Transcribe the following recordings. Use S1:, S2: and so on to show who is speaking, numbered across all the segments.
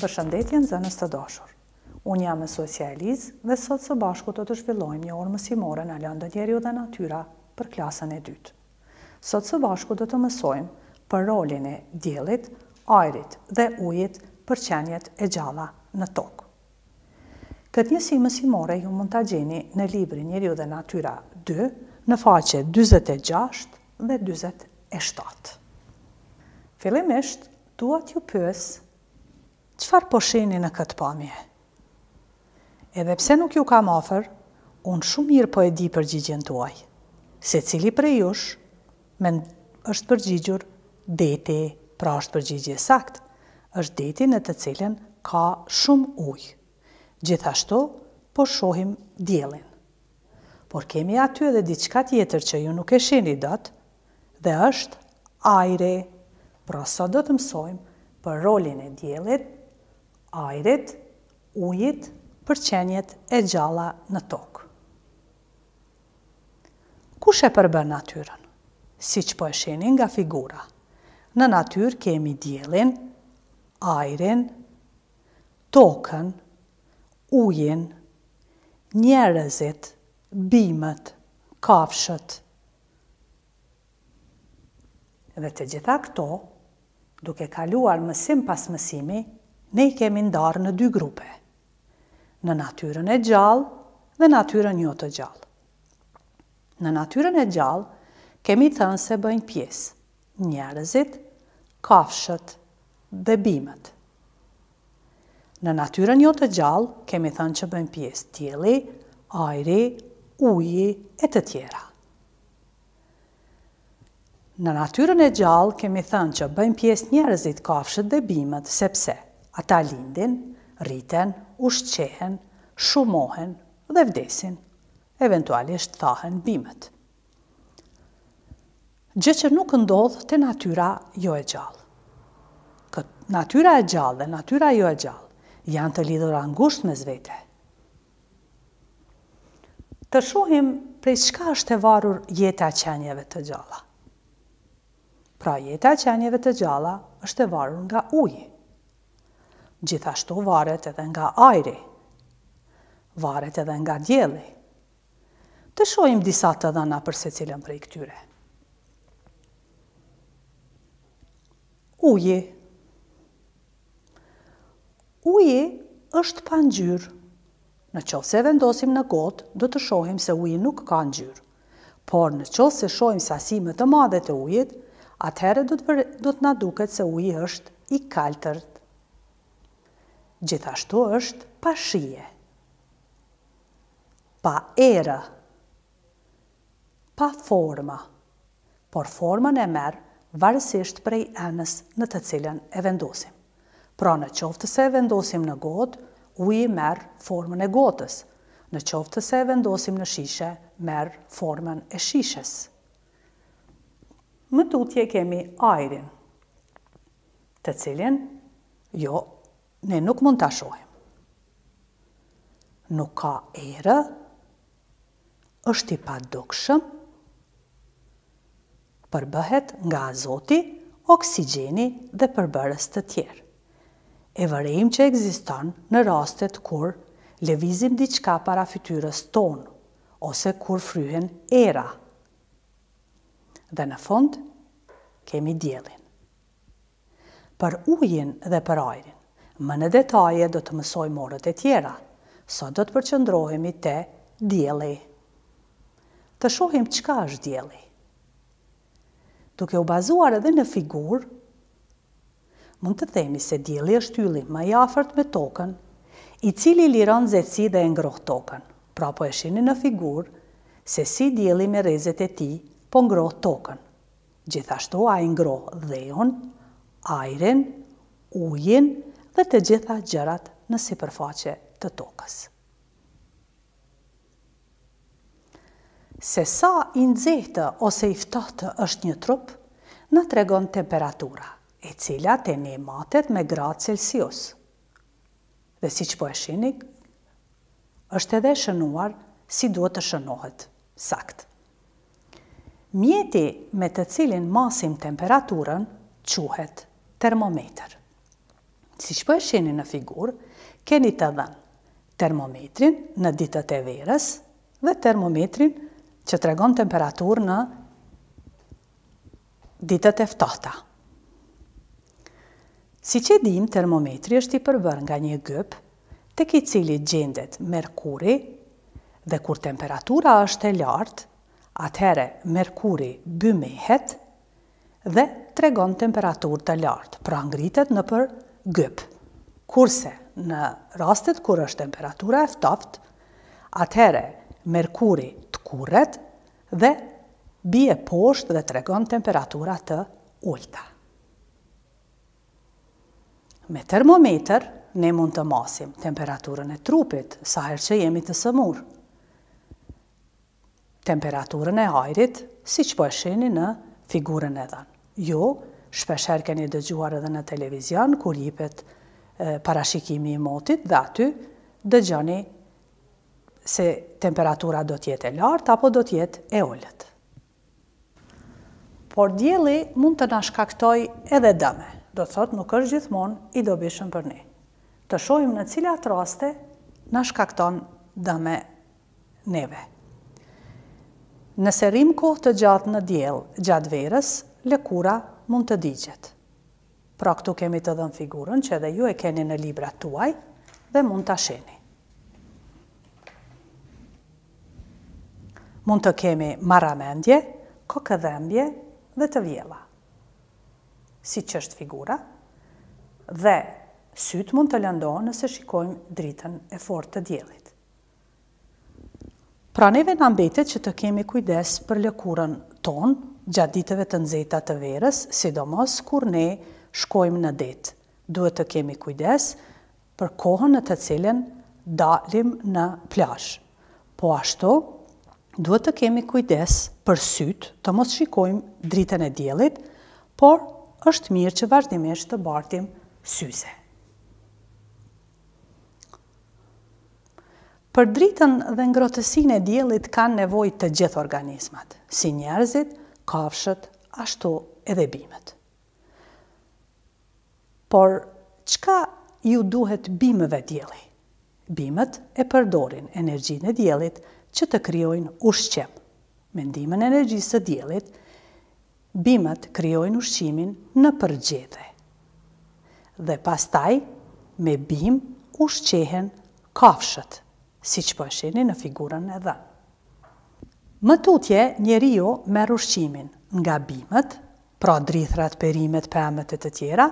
S1: Përshëndetje nxënës të dashur. Unë jam mësuesja Eliz dhe sot së bashku do të zhvillojmë një orë mësimore në lëndën Njeriu dhe Natyra për klasën e dytë. Sot së bashku do të mësojmë për rolin e diellit, ajrit dhe ujit për qeniet e gjalla në tokë. Këtë njësi mësimore ju mund ta gjeni në librin Njeriu dhe Natyra dy, në faqe dyzet e gjashtë dhe dyzet e shtatë. Fillimisht dua t'ju pyes çfarë po shihni në këtë pamje? Edhe pse nuk ju kam afër, unë shumë mirë po e di përgjigjen tuaj. Secili prej jush Më është përgjigjur deti, pra është përgjigje e saktë. Është deti në të cilin ka shumë ujë. Gjithashtu, po shohim diellin. Por kemi aty edhe diçka tjetër që ju nuk e shihni dot, dhe është ajri. Pra sot do të mësojmë për rolin e diellit, ajrit, ujit për qeniet e gjalla në tokë. Kush e përbën natyrën? Siç po e shihni nga figura, në natyrë kemi diellin, ajrin, tokën, ujin, njerëzit, bimët, kafshët, Dhe të gjitha këto, duke kaluar mësim pas mësimi, ne i kemi ndarë në dy grupe, në natyrën e gjallë dhe natyrën jo të gjallë. Në natyrën e gjallë kemi thënë se bëjnë pjesë, njerëzit, kafshët dhe bimët. Në natyrën jo të gjallë kemi thënë që bëjnë pjesë dielli, ajri, uji e të tjera. Në natyrën e gjallë kemi thënë që bëjnë pjesë njerëzit, kafshët dhe bimët, sepse, ata lindin, rriten, ushqehen, shumohen dhe vdesin, eventualisht thahen bimët. Gjë që nuk ndodh te natyra jo e gjallë. Natyra e gjallë dhe natyra jo e gjallë janë të lidhura ngushtë mes vete. Të shohim prej çka është e varur jeta e qenieve të gjalla. Pra jeta e qenieve të gjalla është e varur nga uji. Gjithashtu varet edhe nga ajri. Varet edhe nga dielli. Të shohim disa të dhëna për secilën prej këtyre. Uji Uji është pa ngjyrë. Në qoftë se e vendosim në gotë, do të shohim se uji nuk ka ngjyrë. Por në qoftë se shohim sasi më të madhe të ujit, atëherë do të na duket se uji është i kaltërt. Gjithashtu është pa shije. Pa erë. pa forma, por formën e merr varësisht prej enës në të cilën e vendosim. Pra në qoftë se e vendosim në gotë, uji merr formën e gotës, në qoftë se e vendosim në shishe, merr formën e shishes. Më tutje kemi ajrin, të cilin, jo, ne nuk mund ta shohim. Nuk ka erë, është i padukshëm, përbëhet nga azoti, oksigjeni dhe përbërës të tjerë. E vërejmë që ekziston në rastet kur lëvizim diçka para fytyrës tonë ose kur fryhen era. Dhe në fund kemi diellin. Për ujin dhe për ajrin, më në detaje do të mësojmë orët e tjera, sot do të përqëndrohemi te dielli. Të shohim çka është dielli. Duke u bazuar edhe në figurë, mund të themi se dielli është ylli më i afërt me tokën, i cili liron nxehtësi dhe e ngroh tokën. Pra po e shihni në figurë se si dielli me rrezet e tij po ngroh tokën. Gjithashtu ai ngroh dheun, ajrin, ujin dhe të gjitha gjërat në sipërfaqe të tokës. Se sa i nxehtë ose i ftohtë është një trup, na tregon temperatura, e cila te ne matet me gradë celsius. Dhe siç po e shihni, është edhe e shënuar si duhet të shënohet saktë. Mjeti me të cilin masim temperaturën quhet termometër. Siç po e shihni në figurë, keni të dhënë termometrin në ditët e verës dhe termometrin që tregon temperaturë në Ditët e ftohta Siç e dimë termometri është i përbërë nga një gyp, tek i cili gjendet merkuri dhe kur temperatura është e lartë, atëherë merkuri bymehet dhe tregon temperaturë të lartë, pra ngritet nëpër gyp. Kurse në rastet kur është temperatura e ftohtë, atëherë merkuri tkurret Dhe bie poshtë dhe tregon temperatura të ulta. Me termometër ne mund të masim temperaturën e trupit sa herë që jemi të sëmurë. Temperaturën e ajrit, siç po e shihni në figurën e dhënë. Ju shpeshherë keni dëgjuar edhe në televizion kur jipet parashikimi i motit dhe aty dëgjoni se temperatura do të jetë e lartë apo do të jetë e ulët. Por dielli mund të na shkaktojë edhe dëme, do të thotë nuk është gjithmonë i dobishëm për ne. Të shohim në cilat raste na shkakton dëme neve. Nëse rrimë kohë të gjatë në diell gjatë verës, lëkura mund të digjet. Pra këtu kemi të dhënë figurën që edhe ju e keni në librat tuaj dhe mund ta shihni. Mund të kemi marramendje, kokëdhembje dhe të vjella. Siç është figura dhe sytë mund të lëndohen nëse shikojmë dritën e fortë të diellit. Pra neve na mbetet që të kemi kujdes për lëkurën tonë gjatë ditëve të nxehta të verës, sidomos kur ne shkojmë në det. Duhet të kemi kujdes për kohën në të cilën dalim në plazh. Po ashtu duhet të kemi kujdes për sytë të mos shikojmë dritën e diellit, por është mirë që vazhdimisht të bartim syze. Për dritën dhe ngrohtësinë e diellit kanë nevojë të gjithë organizmat, si njerëzit, kafshët, ashtu edhe bimët. Por, çka iu duhet bimëve dielli? Bimët e përdorin energjinë e diellit që të krijojnë ushqim. Me ndihmën e energjisë së diellit, Bimët krijojnë ushqimin nëpër gjethe. Dhe pastaj me bimë ushqehen kafshët, siç po e shihni në figurën e dhënë. Më tutje njeriu merr ushqimin nga bimët, pra drithërat, perimet, pemët e të tjera,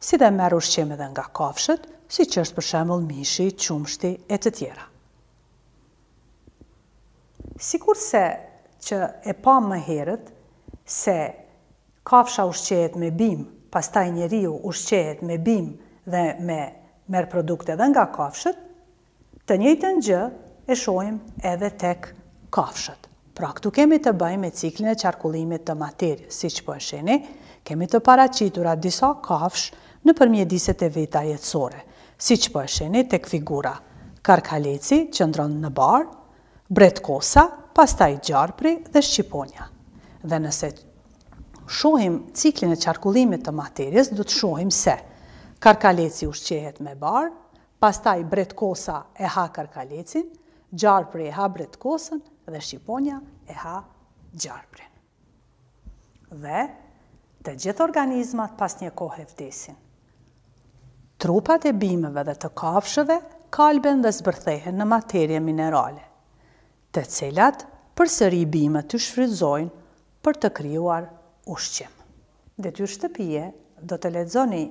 S1: si dhe merr ushqim edhe nga kafshët, siç është për shembull mishi, qumshti e të tjera. Sikurse që e pamë më herët se kafsha ushqehet me bimë, pastaj njeriu ushqehet me bimë dhe me merr produkte edhe nga kafshët, të njëjtën gjë e shohim edhe tek kafshët. Pra këtu kemi të bëjmë me ciklin e qarkullimit të materies, siç po e shihni, kemi të paraqitura disa kafshë nëpër mjediset e veta jetësore, siç po e shihni tek figura, karkaleci qëndron në bar, bretkosa, pastaj gjarpri dhe shqiponja. Dhe nëse shohim ciklin e qarkullimit të materies do të shohim se karkaleci ushqehet me bar, Pastaj Bretkosa e ha Karkalecin, Gjarpri e ha Bretkosën dhe Shqiponja e ha Gjarprin. Dhe të gjithë organizmat pas një kohe vdesin. Trupat e bimëve dhe të kafshëve kalben dhe zbërthehen në materie minerale, të cilat përsëri bimët i shfrytëzojnë për të krijuar ushqim. Detyrë shtëpie, do të lexoni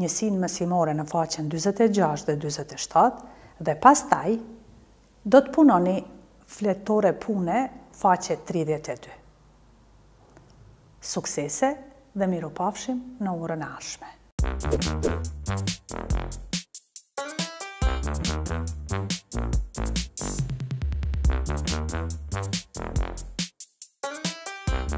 S1: njësinë mësimore në faqen dyzet e gjashtë dhe dyzet e shtatë dhe pastaj do të punoni fletore pune faqe tridhjetë e dy. Suksese dhe mirupafshim në orën e ardhshme.